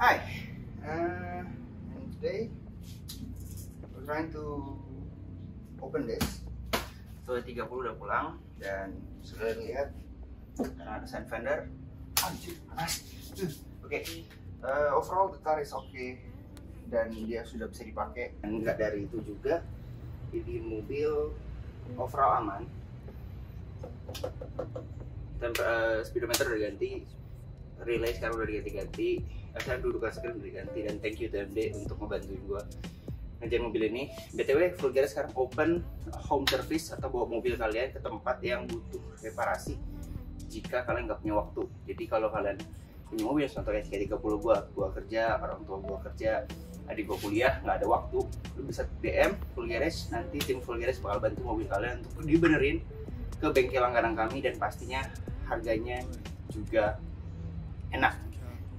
Hi, uh, and today we're trying to open this. So 30 udah pulang dan sudah lihat karena ada sign fender. Anjir, panas. Oke, uh, overall the car is okay dan dia sudah bisa dipakai. Enggak dari itu juga, jadi mobil overall aman. Temper, uh, speedometer udah ganti, relay sekarang udah diganti-ganti sekarang dudukan sekarang udah diganti dan thank you TMD untuk ngebantuin gua ngerjain mobil ini. Btw Vulgaris sekarang open home service atau bawa mobil kalian ke tempat yang butuh reparasi jika kalian nggak punya waktu. Jadi kalau kalian punya mobil contohnya kayak 30 gua gua kerja orang tua gua kerja adik gua kuliah nggak ada waktu lu bisa DM Vulgaris nanti tim Vulgaris bakal bantu mobil kalian untuk dibenerin ke bengkel langganan kami dan pastinya harganya juga enak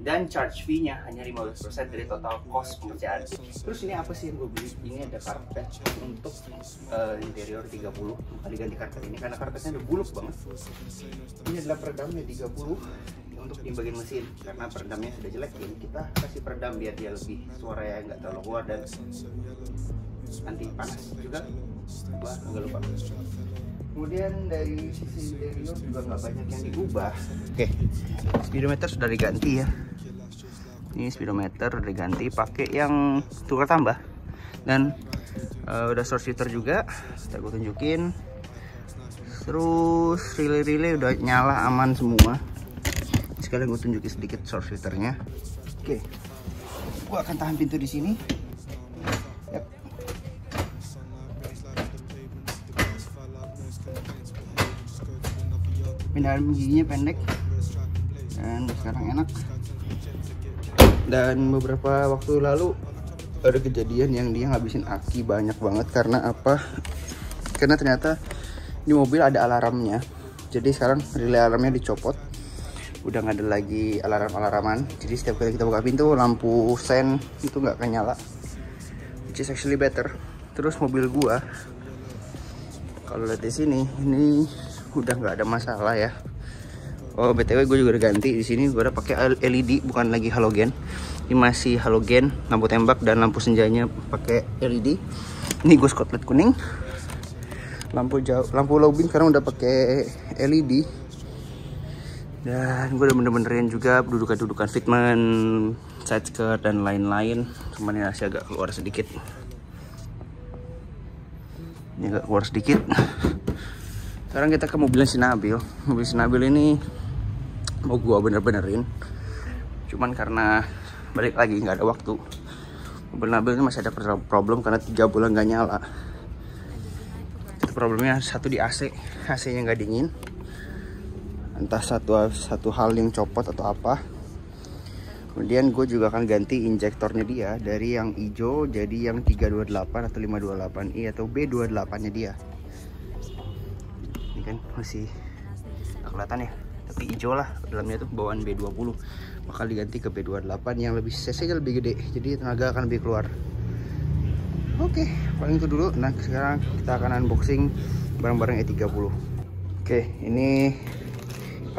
dan charge fee-nya hanya 15% dari total cost pengerjaan. Terus ini apa sih yang gue beli? Ini ada karpet untuk uh, interior 30 kali ganti karpet ini karena karpetnya udah buluk banget. Ini adalah peredamnya 30 untuk di bagian mesin karena peredamnya sudah jelek ini kita kasih peredam biar dia lebih suara yang nggak terlalu kuat dan anti panas juga wah nggak lupa kemudian dari sisi interior juga nggak banyak yang diubah oke speedometer sudah diganti ya ini speedometer udah diganti pakai yang tukar tambah. Dan uh, udah source shooter juga kita gue tunjukin. Terus relay-relay udah nyala aman semua. Sekalian gue tunjukin sedikit source shooternya oke. Gue akan tahan pintu di sini. Pindahan giginya pendek. Dan sekarang enak dan beberapa waktu lalu ada kejadian yang dia ngabisin aki banyak banget karena apa? Karena ternyata di mobil ada alarmnya. Jadi sekarang relay alarmnya dicopot. Udah nggak ada lagi alarm-alarman jadi setiap kali kita buka pintu lampu sen itu nggak akan nyala. Which is actually better. Terus mobil gua kalau lihat di sini ini udah nggak ada masalah ya Oh btw gue juga udah ganti. Di sini gue udah pakai LED bukan lagi halogen. Ini masih halogen lampu tembak dan lampu senjanya pakai LED ini gue skotlet kuning. Lampu jauh lampu low beam sekarang udah pakai LED dan gue udah bener-benerin juga dudukan-dudukan fitment side skirt dan lain-lain. Cuman ini masih agak keluar sedikit. Ini agak keluar sedikit. Sekarang kita ke mobil Sinabil. Mobil Sinabil ini mau gua bener-benerin. Cuman karena balik lagi nggak ada waktu. Mobil Nabil ini masih ada problem karena tiga bulan nggak nyala. Problemnya satu di AC AC nya nggak dingin. Entah satu satu hal yang copot atau apa. Kemudian gue juga akan ganti injektornya dia dari yang hijau jadi yang 328 atau 528i atau B28 nya dia. Ini kan masih kelihatan ya tapi hijau lah dalamnya tuh bawaan B20 bakal diganti ke B28 yang lebih cc nya lebih gede. Jadi tenaga akan lebih keluar. Oke paling itu dulu. Nah sekarang kita akan unboxing barang-barang E30 oke ini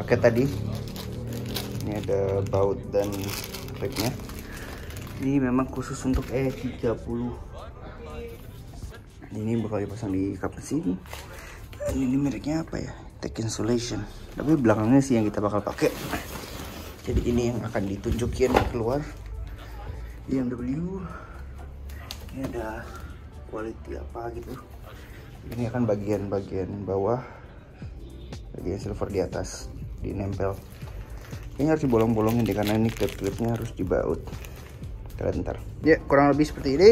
paket tadi. Ini ada baut dan flagnya ini memang khusus untuk E30 ini bakal dipasang di kap mesin ini mereknya apa ya Tech Insulation. Tapi belakangnya sih yang kita bakal pakai. Jadi ini yang akan ditunjukin keluar. BMW ini ada quality apa gitu. Ini akan bagian-bagian bawah. Bagian silver di atas di nempel ini harus dibolong-bolongin deh karena ini clip-clipnya harus dibaut. Kalian ntar. Ya kurang lebih seperti ini.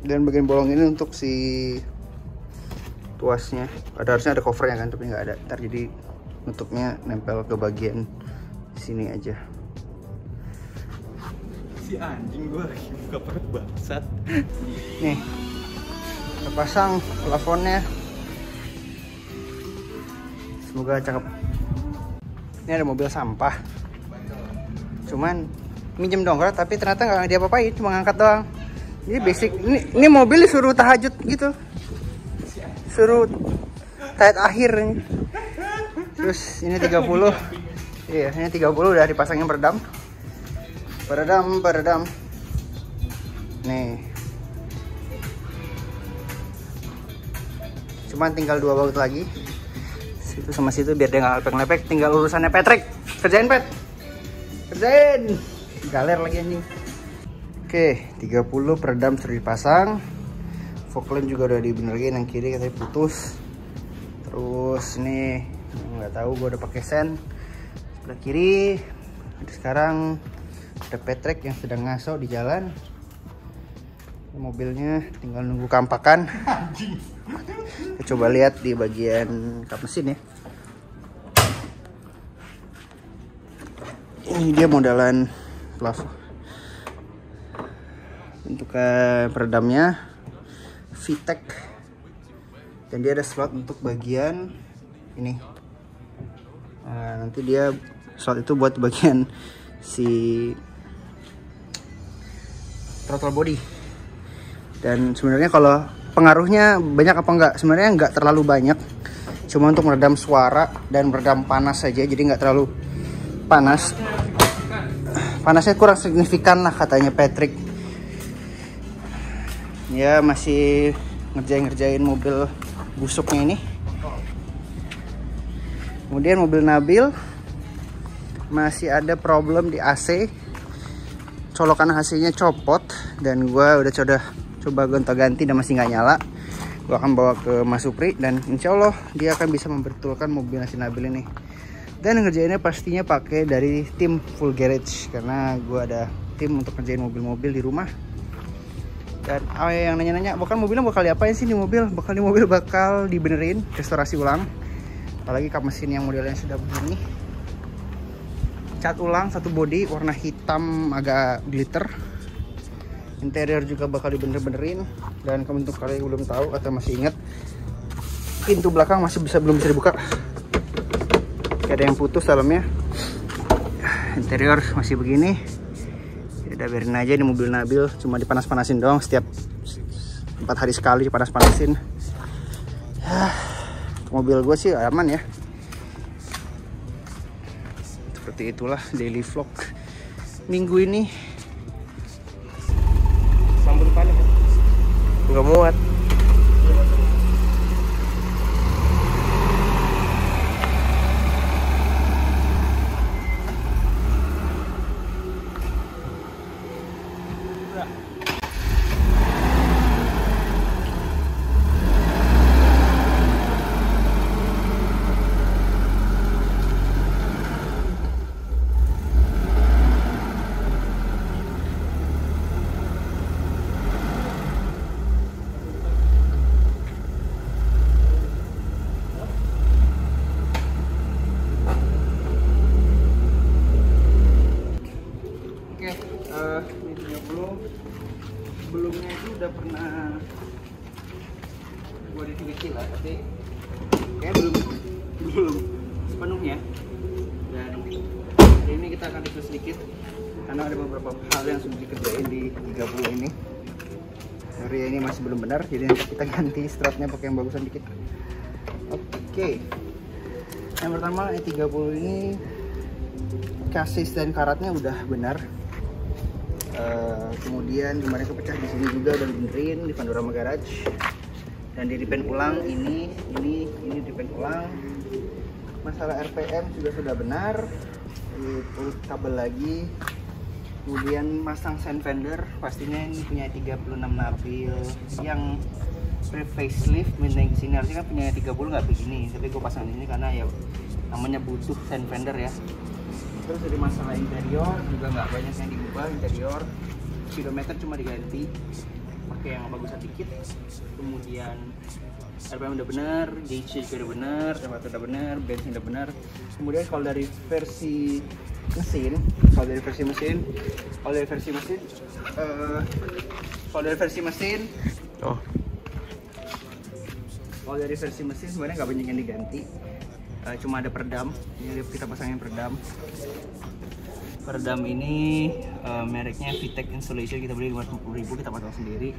Dan bagian bolong ini untuk si tuasnya. Ada harusnya ada covernya kan tapi nggak ada. Ntar jadi nutupnya nempel ke bagian sini aja. Si anjing gue lagi buka perut bangsat. Nih terpasang plafonnya. Semoga cakep. Ini ada mobil sampah. Cuman minjem dongkrak tapi ternyata nggak dia apa-apain cuma ngangkat doang. Ini basic ini, ini mobil disuruh tahajud gitu suruh tahajud akhir terus ini 30 iya ini 30 udah dipasangin peredam. Peredam peredam. Nih. Cuman tinggal dua baut lagi. Situ sama situ biar dia nggak lepek-lepek. Tinggal urusannya Patrick. Kerjain Pet kerjain. Galer lagi anjing. Oke 30 peredam sudah dipasang fog lamp juga udah dibenerin yang kiri katanya putus. Terus nih nggak tahu gue udah pakai sen. Sebelah kiri sekarang ada Patrick yang sedang ngaso di jalan. Mobilnya tinggal nunggu kampakan. Kita coba lihat di bagian kap mesin ya. Ini dia modalan plafon bentukan peredamnya VTEC dan dia ada slot untuk bagian ini. Nah, nanti dia slot itu buat bagian si throttle body. Dan sebenarnya kalau pengaruhnya banyak apa enggak? Sebenarnya enggak terlalu banyak. Cuma untuk meredam suara dan meredam panas saja jadi nggak terlalu panas. Panasnya kurang signifikan lah katanya Patrick ya masih ngerjain-ngerjain mobil busuknya ini. Kemudian mobil Nabil masih ada problem di AC colokan AC nya copot dan gua udah coba coba gonta ganti dan masih nggak nyala. Gua akan bawa ke Mas Supri dan insya Allah dia akan bisa membetulkan mobil nasi Nabil ini. Dan ngerjainnya pastinya pakai dari tim full garage karena gue ada tim untuk ngerjain mobil-mobil di rumah dan oh, yang nanya-nanya bahkan mobilnya bakal diapain sih di mobil? Bakal di mobil bakal dibenerin restorasi ulang. Apalagi kap mesin yang modelnya sudah begini. Cat ulang satu body warna hitam agak glitter. Interior juga bakal dibener-benerin. Dan untuk kalian belum tahu atau masih ingat pintu belakang masih bisa belum bisa dibuka. Gak ada yang putus dalamnya. Interior masih begini udah biarin aja di mobil Nabil cuma dipanas-panasin doang setiap empat hari sekali dipanas-panasin. Ya, mobil gue sih aman ya. Seperti itulah daily vlog minggu ini. Sambal depannya nggak muat Sebelumnya itu udah pernah gua review kecil lah, tapi kayak belum belum sepenuhnya. Dan hari ini kita akan review sedikit karena ada beberapa hal yang sudah dikerjain di 30 ini. Hari ini masih belum benar, jadi kita ganti strapnya pakai yang bagusan dikit. Oke. Yang pertama E30 ini kasis dan karatnya udah benar Eh, kemudian kemarin kepecah di sini juga dan benerin di Pandorama Garage. Dan di repaint ulang ini ini ini repaint ulang. Masalah RPM juga sudah benar. Itu kabel lagi. Kemudian masang sen fender pastinya ini punya 36 Nabil yang pre facelift minta sini harusnya kan punya 30 nggak begini. Tapi gue pasang di sini karena ya namanya butuh sen fender ya terus dari masalah interior juga nggak banyak yang diubah interior. Speedometer cuma diganti pakai yang bagus sedikit kemudian RPM udah bener, gauge juga udah bener, temperatur udah bener, bensin udah bener. Kemudian kalau dari versi mesin kalau dari versi mesin kalau dari versi mesin eh, kalau dari versi mesin Oh, kalau dari versi mesin sebenarnya nggak banyak yang diganti Eh, cuma ada peredam ini kita pasangin peredam peredam ini eh, mereknya Vitek Installation kita beli 550.000 kita pasang sendiri.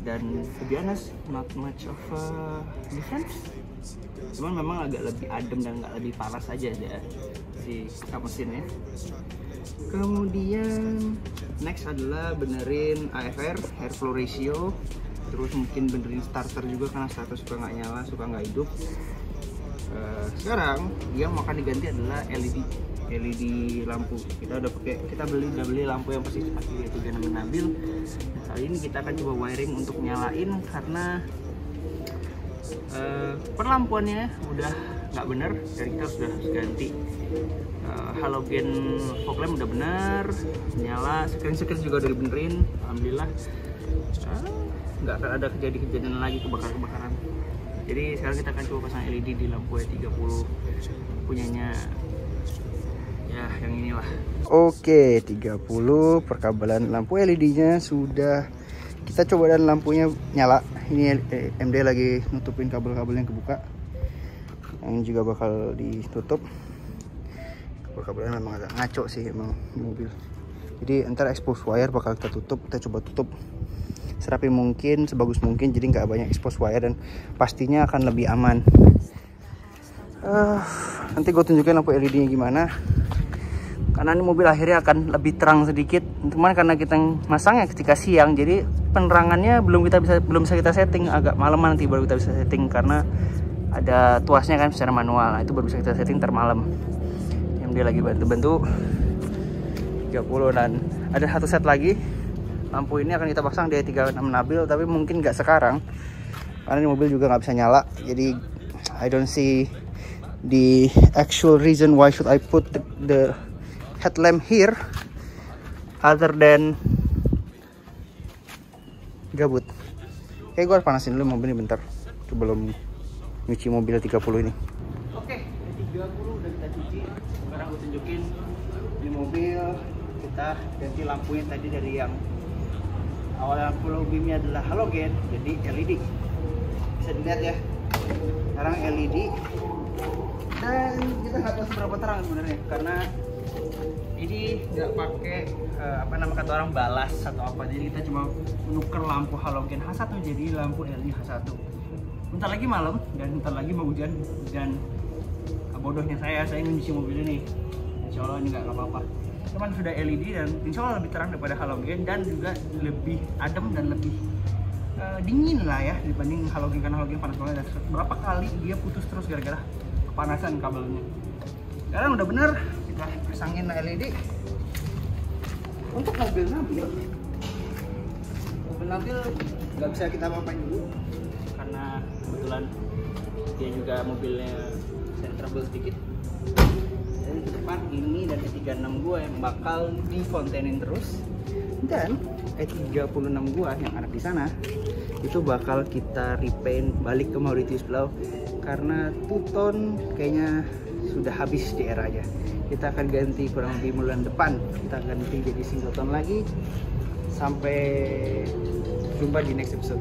Dan to be honest not much of a difference. Cuman memang agak lebih adem dan nggak lebih panas aja deh si kap mesinnya. Kemudian next adalah benerin AFR air flow ratio. Terus mungkin benerin starter juga karena starter suka nggak nyala suka nggak hidup Eh, sekarang yang akan diganti adalah LED LED lampu. Kita udah pakai kita beli udah beli lampu yang pasti pakai yaitu Ganami Nabil kali ini kita akan coba wiring untuk nyalain karena eh, perlampuannya udah nggak bener dan kita sudah ganti. Eh, halogen fog lamp udah bener nyala screen screen juga udah dibenerin. Alhamdulillah Ah, nggak akan ada kejadian-kejadian lagi kebakaran-kebakaran jadi sekarang kita akan coba pasang LED di lampu E30 punyanya. Ya yang inilah. Oke 30 perkabelan lampu LED nya sudah. Kita coba dan lampunya nyala. Ini MD lagi nutupin kabel-kabel yang kebuka. Yang juga bakal ditutup. Kabel-kabelnya memang agak ngaco sih emang mobil. Jadi ntar expose wire bakal kita tutup. Kita coba tutup serapi mungkin sebagus mungkin jadi nggak banyak expose wire dan pastinya akan lebih aman. Eh, nanti gue tunjukin lampu LED nya gimana. Karena ini mobil akhirnya akan lebih terang sedikit. Cuman karena kita masangnya ketika siang jadi penerangannya belum kita bisa belum bisa kita setting. Agak malam nanti baru kita bisa setting karena ada tuasnya kan secara manual. Nah, itu baru bisa kita setting termalam yang dia lagi bantu-bantu 30 dan ada satu set lagi lampu ini akan kita pasang di 36 Nabil tapi mungkin nggak sekarang. Karena ini mobil juga nggak bisa nyala. Jadi I don't see the actual reason why should I put the, the headlamp here other than gabut. Oke gue harus panasin dulu mobil ini bentar. Sebelum nyuci mobil 30 ini. Oke 30 udah kita cuci. Sekarang gue tunjukin. Di mobil kita ganti lampunya tadi dari yang awal lampu low beamnya adalah halogen jadi LED bisa dilihat ya. Sekarang LED dan kita nggak tahu seberapa terang sebenarnya karena ini nggak pakai eh, apa nama kata orang balas atau apa. Jadi kita cuma menukar lampu halogen H1 jadi lampu LED H1 bentar lagi malam dan bentar lagi mau hujan dan ah, bodohnya saya saya ingin nyuci mobil ini. Insya Allah ini nggak apa-apa cuman sudah LED dan insya Allah lebih terang daripada halogen dan juga lebih adem dan lebih eh, dingin lah ya dibanding halogen karena halogen panas banget. Dan berapa kali dia putus terus gara-gara kepanasan kabelnya? Sekarang udah bener kita pasangin LED untuk mobil Nabil mobil Nabil nggak bisa kita apa-apain dulu. Karena kebetulan dia juga mobilnya centrable sedikit dan di depan ini dan E36 gua yang bakal difontenin terus. Dan E36 gua yang ada di sana itu bakal kita repaint balik ke Mauritius Blau. Karena two-tone kayaknya sudah habis di eranya kita akan ganti kurang lebih bulan depan. Kita ganti jadi single tone lagi. Sampai jumpa di next episode